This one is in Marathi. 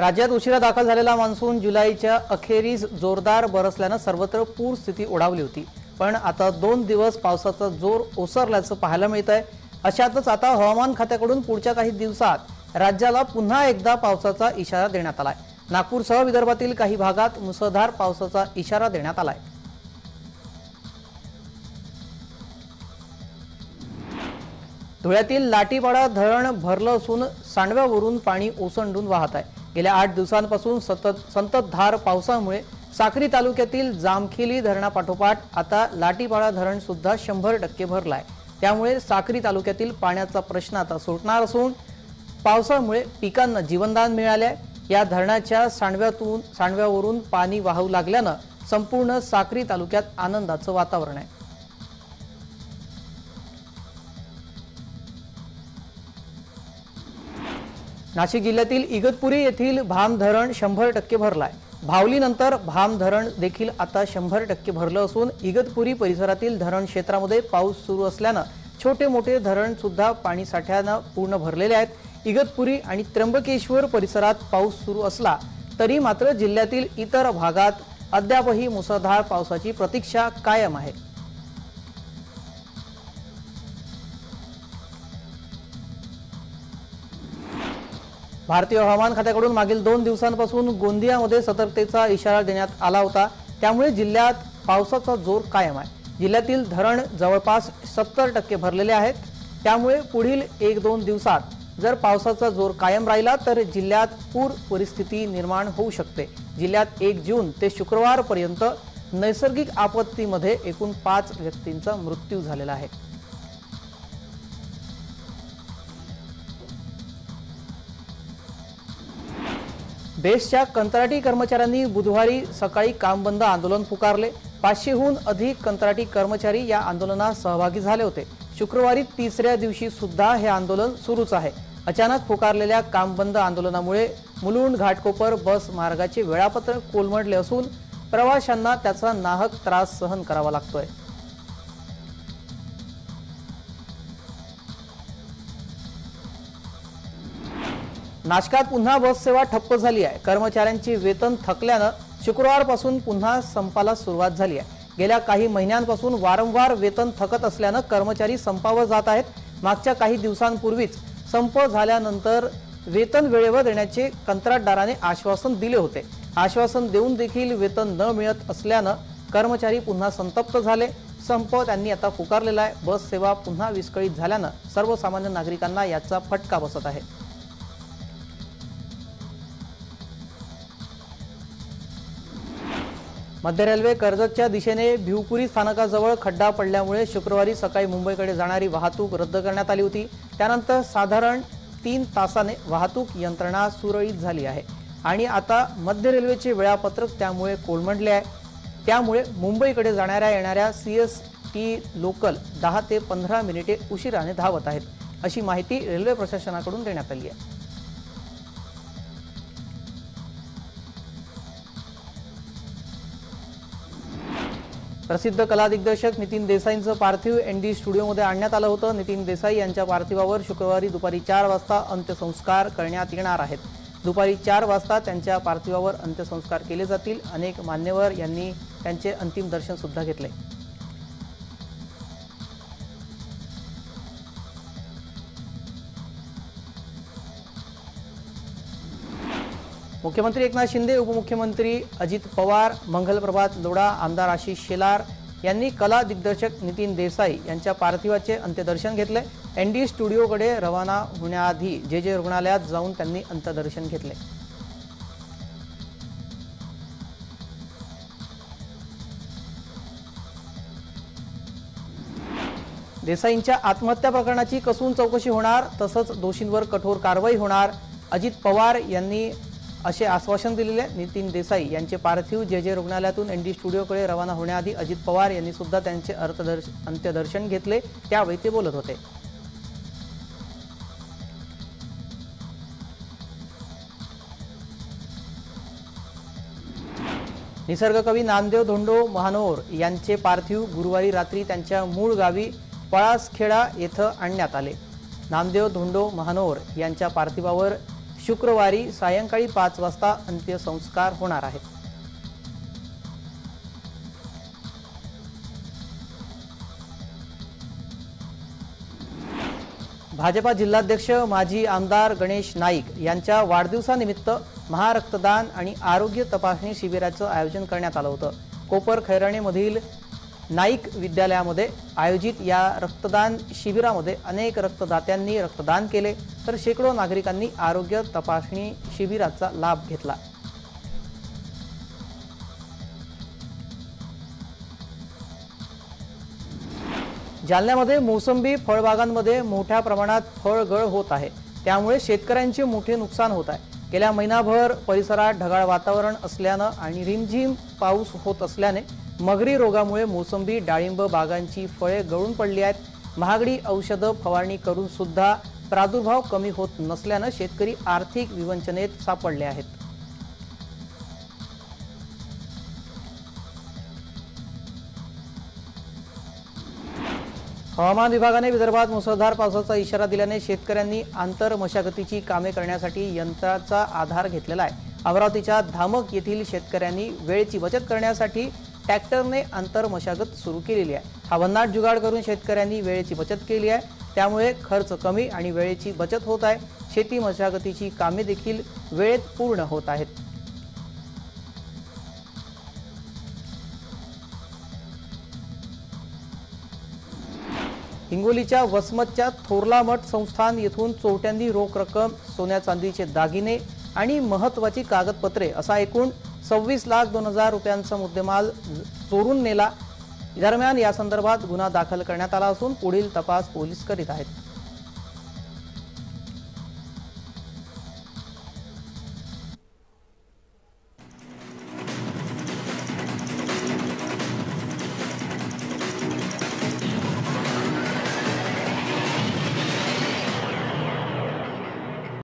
राज्यात उशिरा दाखल झालेला मान्सून जुलैच्या अखेरीस जोरदार बरसल्यानं सर्वत्र पूर स्थिती ओढावली होती. पण आता दोन दिवस पावसाचा जोर ओसरल्याचं पाहायला मिळत आहे अशातच आता हवामान खात्याकडून पुढच्या काही दिवसात राज्याला पुन्हा एकदा पावसाचा इशारा देण्यात आलाय. नागपूरसह विदर्भातील काही भागात मुसळधार पावसाचा इशारा देण्यात आलाय. धुळ्यातील लाटीपाडा धरण भरलं असून सांडव्यावरून पाणी ओसंडून वाहत आहे. गेल्या आठ दिवसांपासून सतत संततधार पावसामुळे साक्री तालुक्यातील जामखेली धरणापाठोपाठ आता लाटीपाडा धरण सुद्धा शंभर टक्के भरलं आहे त्यामुळे साक्री तालुक्यातील पाण्याचा प्रश्न आता सुटणार असून पावसामुळे पिकांना जीवनदान मिळाले या धरणाच्या सांडव्यातून सांडव्यावरून पाणी वाहू लागल्यानं संपूर्ण साक्री तालुक्यात आनंदाचं वातावरण आहे. नाशिक जिल्ह्यातील इगतपुरी येथील भाम धरण शंभर टक्के भरलाय. भावलीनंतर भाम धरण देखील आता शंभर टक्के भरलं असून इगतपुरी परिसरातील धरण क्षेत्रामध्ये पाऊस सुरू असल्यानं छोटे मोठे धरण सुद्धा पूर्ण भरलेले आहेत. इगतपुरी आणि त्र्यंबकेश्वर परिसरात पाऊस सुरू असला तरी मात्र जिल्ह्यातील इतर भागात अद्यापही मुसळधार पावसाची प्रतीक्षा कायम आहे. भारतीय हवामान खात्याकडून मागील दोन दिवसांपासून गोंदियामध्ये सतर्कतेचा इशारा देण्यात आला होता. त्यामुळे जिल्ह्यात पावसाचा जोर कायम आहे. जिल्ह्यातील धरण जवळपास सत्तर टक्के भरलेले आहेत. त्यामुळे पुढील एक दोन दिवसात जर पावसाचा जोर कायम राहिला तर जिल्ह्यात पूर परिस्थिती निर्माण होऊ शकते. जिल्ह्यात एक जून ते शुक्रवारपर्यंत नैसर्गिक आपत्तीमध्ये एकूण पाच व्यक्तींचा मृत्यू झालेला आहे. बेस्टच्या कंत्राटी कर्मचाऱ्यांनी बुधवारी सकाळी काम बंद आंदोलन पुकारले. पाचशेहून अधिक कंत्राटी कर्मचारी या आंदोलनात सहभागी झाले होते. शुक्रवारी तिसऱ्या दिवशी सुद्धा हे आंदोलन सुरूच आहे. अचानक पुकारलेल्या कामबंद आंदोलनामुळे मुलुंड घाटकोपर बस मार्गाचे वेळापत्रक कोलमडले असून प्रवाशांना त्याचा नाहक त्रास सहन करावा लागतोय. नाशकात पुन्हा बससेवा ठप्प झाली आहे. कर्मचाऱ्यांची वेतन थकल्यानं शुक्रवारपासून पुन्हा संपाला सुरुवात झाली आहे. गेल्या काही महिन्यांपासून वारंवार वेतन थकत असल्यानं कर्मचारी संपावर जात आहेत. मागच्या काही दिवसांपूर्वीच संप झाल्यानंतर वेतन वेळेवर देण्याचे कंत्राटदाराने आश्वासन दिले होते. आश्वासन देऊन देखील वेतन न मिळत असल्यानं कर्मचारी पुन्हा संतप्त झाले. संप त्यांनी आता पुकारलेला आहे. बस सेवा पुन्हा विस्कळीत झाल्यानं सर्वसामान्य नागरिकांना याचा फटका बसत आहे. मध्य रेल्वे कर्जतच्या दिशेने भिवपुरी स्थानकाजवळ खड्डा पडल्यामुळे शुक्रवारी सकाळी मुंबईकडे जाणारी वाहतूक रद्द करण्यात आली होती. त्यानंतर साधारण तीन तासाने वाहतूक यंत्रणा सुरळीत झाली आहे. आणि आता मध्य रेल्वेचे वेळापत्रक त्यामुळे कोलमडले आहे. त्यामुळे मुंबईकडे जाणाऱ्या येणाऱ्या सी एस टी लोकल दहा ते पंधरा मिनिटे उशिराने धावत आहेत अशी माहिती रेल्वे प्रशासनाकडून देण्यात आली आहे. प्रसिद्ध कला दिग्दर्शक नितीन देसाईंचं पार्थिव एन डी स्टुडिओमध्ये आणण्यात आलं होतं. नितीन देसाई यांच्या पार्थिवावर शुक्रवारी दुपारी चार वाजता अंत्यसंस्कार करण्यात येणार आहेत. दुपारी चार वाजता त्यांच्या पार्थिवावर अंत्यसंस्कार केले जातील. अनेक मान्यवर यांनी त्यांचे अंतिम दर्शनसुद्धा घेतले. मुख्यमंत्री एकनाथ शिंदे उपमुख्यमंत्री अजित पवार मंगलप्रभात लोढा आमदार आशिष शेलार यांनी कला दिग्दर्शक नितीन देसाई यांच्या पार्थिवाचे अंत्यदर्शन घेतले. एन डी स्टुडिओकडे रवाना होण्याआधी जे जे रुग्णालयात जाऊन त्यांनी अंत्यदर्शन घेतले. देसाईंच्या आत्महत्या प्रकरणाची कसून चौकशी होणार तसंच दोषींवर कठोर कारवाई होणार अजित पवार यांनी असे आश्वासन दिलेले नितीन देसाई यांचे पार्थिव जे जे रुग्णालयातून एन डी स्टुडिओकडे रवाना होण्याआधी अजित पवार यांनी सुद्धा त्यांचे अर्थदर्श अंत्यदर्शन घेतले. त्यावेळी ते बोलत होते. निसर्गकवी नामदेव धोंडो महानोर यांचे पार्थिव गुरुवारी रात्री त्यांच्या मूळ गावी पळासखेडा येथं आणण्यात आले. नामदेव धोंडो महानोर यांच्या पार्थिवावर शुक्रवारी सायंकाळी पाच वाजता अंत्यसंस्कार होणार आहेत. भाजपा जिल्हाध्यक्ष माजी आमदार गणेश नाईक यांच्या वाढदिवसानिमित्त महारक्तदान आणि आरोग्य तपासणी शिबिराचं आयोजन करण्यात आलं होतं. कोपर खैराणेमधील नाईक विद्यालयामध्ये आयोजित या रक्तदान शिबिरामध्ये अनेक रक्तदात्यांनी रक्तदान केले तर शेकडो नागरिकांनी आरोग्य तपासणी शिबिराचा लाभ घेतला. जालन्यामध्ये मोसंबी फळबागांमध्ये मोठ्या प्रमाणात फळगळ होत आहे. त्यामुळे शेतकऱ्यांचे मोठे नुकसान होत आहे. गेल्या महिनाभर परिसरात ढगाळ वातावरण असल्यानं आणि रिमझिम पाऊस होत असल्याने मगरी रोगामुळे मोसंबी डाळिंब बागांची फळे गळून पडली आहेत. महागडी औषधं फवारणी करून सुद्धा प्रादुर्भाव कमी होत नसल्यानं शेतकरी आर्थिक विवंचनेत सापडले आहेत. हवामान विभागाने विदर्भात मुसळधार पावसाचा इशारा दिल्याने शेतकऱ्यांनी आंतर मशागतीची कामे करण्यासाठी यंत्राचा आधार घेतलेला आहे. अमरावतीच्या धामक येथील शेतकऱ्यांनी वेळेची बचत करण्यासाठी ट्रॅक्टरने आंतर मशागत सुरू केलेली आहे. हा भन्नाट जुगाड करून शेतकऱ्यांनी वेळेची बचत केली आहे. त्यामुळे खर्च कमी आणि वेळेची बचत होत आहे. शेती मशागतीची कामे देखील वेळेत पूर्ण होत आहेत. हिंगोलीच्या वसमतच्या थोरला मठ संस्थान येथून चोरट्यांनी रोख रक्कम सोन्या चांदीचे दागिने आणि महत्वाची कागदपत्रे असा एकूण सव्वीस लाख दोन हजार रुपयांचा मुद्देमाल चोरून नेला. दरम्यान या संदर्भात गुन्हा दाखल करण्यात आला असून पुढील तपास पोलीस करीत आहेत.